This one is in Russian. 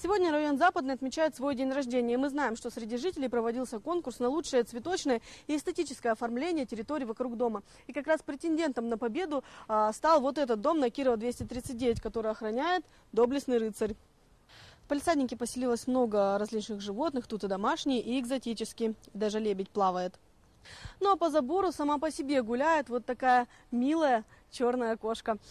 Сегодня район Западный отмечает свой день рождения. И мы знаем, что среди жителей проводился конкурс на лучшее цветочное и эстетическое оформление территории вокруг дома. И как раз претендентом на победу а, стал вот этот дом на Кирова 239, который охраняет доблестный рыцарь. В палисаднике поселилось много различных животных, тут и домашние, и экзотические. Даже лебедь плавает. Ну а по забору сама по себе гуляет вот такая милая черная кошка.